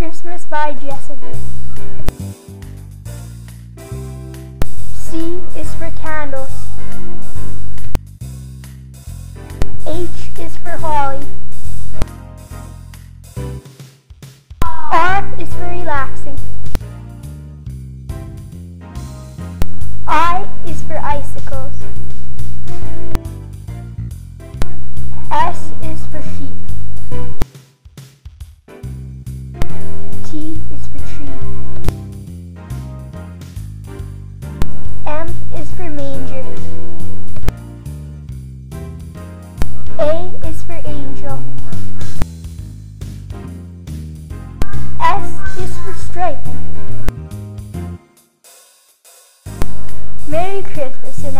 Christmas by Jessica. C is for candles. H is for holly. R is for relaxing. I is for icicles. M is for manger. A is for angel. S is for stripe. Merry Christmas and